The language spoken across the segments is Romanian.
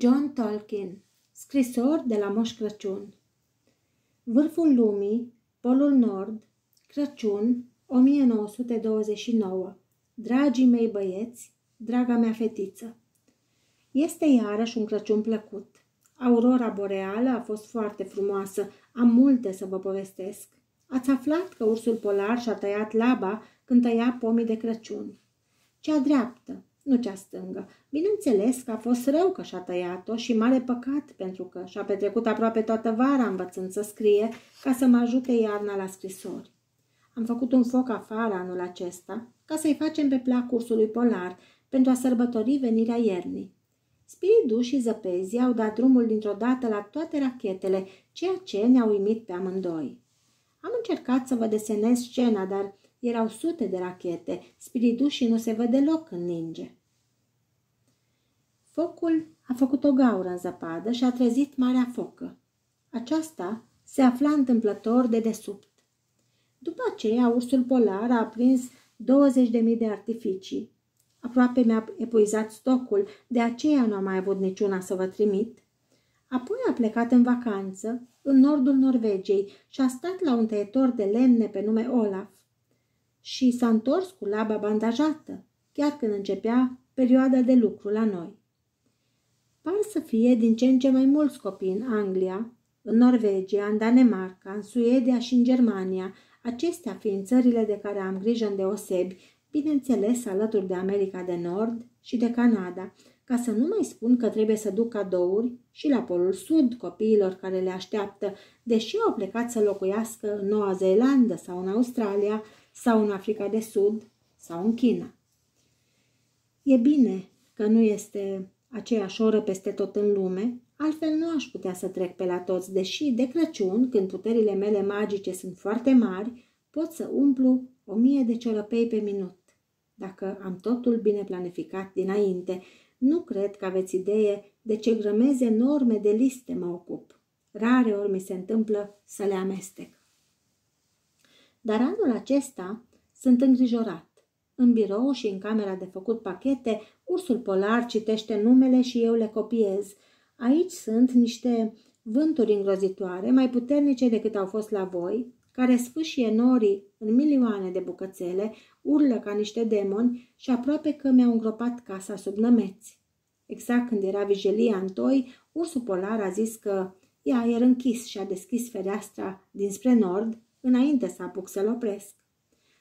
John Tolkien Scrisori de la Moș Crăciun Vârful lumii, Polul Nord, Crăciun, 1929 Dragii mei băieți, draga mea fetiță Este iarăși un Crăciun plăcut. Aurora boreală a fost foarte frumoasă, am multe să vă povestesc. Ați aflat că ursul polar și-a tăiat laba când tăia pomii de Crăciun. Cea dreaptă, nu cea stângă. Bineînțeles că a fost rău că și-a tăiat-o și mare păcat pentru că și-a petrecut aproape toată vara învățând să scrie ca să mă ajute iarna la scrisori. Am făcut un foc afară anul acesta ca să-i facem pe plac cursului polar pentru a sărbători venirea iernii. Spiridu și zăpezii au dat drumul dintr-o dată la toate rachetele, ceea ce ne-a uimit pe amândoi. Am încercat să vă desenez scena, dar erau sute de rachete, spiridușii nu se văd deloc în ninge. Focul a făcut o gaură în zăpadă și a trezit marea focă. Aceasta se afla întâmplător de desubt. După aceea, ursul polar a aprins 20.000 de artificii. Aproape mi-a epuizat stocul, de aceea nu am mai avut niciuna să vă trimit. Apoi a plecat în vacanță, în nordul Norvegiei, și a stat la un tăietor de lemne pe nume Olaf. Și s-a întors cu laba bandajată, chiar când începea perioada de lucru la noi. Par să fie din ce în ce mai mulți copii în Anglia, în Norvegia, în Danemarca, în Suedia și în Germania, acestea fiind țările de care am grijă în deosebi, bineînțeles alături de America de Nord și de Canada, ca să nu mai spun că trebuie să duc cadouri și la Polul Sud copiilor care le așteaptă, deși au plecat să locuiască în Noua Zeelandă sau în Australia sau în Africa de Sud sau în China. E bine că nu este aceeași oră peste tot în lume, altfel nu aș putea să trec pe la toți, deși de Crăciun, când puterile mele magice sunt foarte mari, pot să umplu o mie de ciorăpei pe minut. Dacă am totul bine planificat dinainte, nu cred că aveți idee de ce grămeze enorme de liste mă ocup. Rare ori mi se întâmplă să le amestec. Dar anul acesta sunt îngrijorat. În birou și în camera de făcut pachete, ursul polar citește numele și eu le copiez. Aici sunt niște vânturi îngrozitoare, mai puternice decât au fost la voi, care sfâșie norii în milioane de bucățele, urlă ca niște demoni și aproape că mi-au îngropat casa sub nămeți. Exact când era vigilia în toi, ursul polar a zis că e aer închis și a deschis fereastra dinspre nord, înainte să apuc să-l opresc.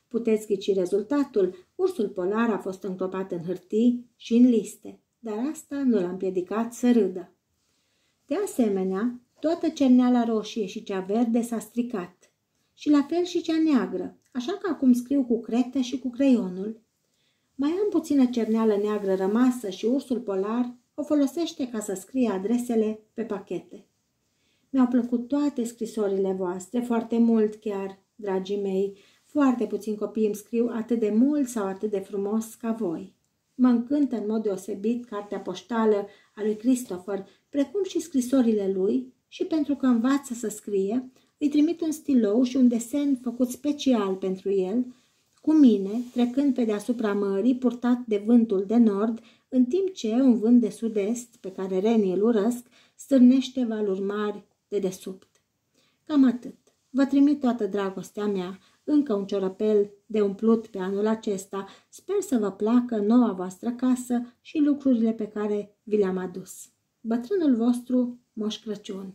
Puteți ghici rezultatul, ursul polar a fost îngropat în hârtii și în liste, dar asta nu l-a împiedicat să râdă. De asemenea, toată cerneala roșie și cea verde s-a stricat și la fel și cea neagră, așa că acum scriu cu crete și cu creionul. Mai am puțină cerneală neagră rămasă și ursul polar o folosește ca să scrie adresele pe pachete. Mi-au plăcut toate scrisorile voastre, foarte mult chiar, dragii mei. Foarte puțin copii îmi scriu atât de mult sau atât de frumos ca voi. Mă încântă în mod deosebit cartea poștală a lui Christopher, precum și scrisorile lui, și pentru că învață să scrie, îi trimit un stilou și un desen făcut special pentru el, cu mine, trecând pe deasupra mării, purtat de vântul de nord, în timp ce un vânt de sud-est, pe care renii îl urăsc, stârnește valuri mari de desubt. Cam atât. Vă trimit toată dragostea mea, încă un ciorăpel de umplut pe anul acesta. Sper să vă placă noua voastră casă și lucrurile pe care vi le-am adus. Bătrânul vostru, Moș Crăciun.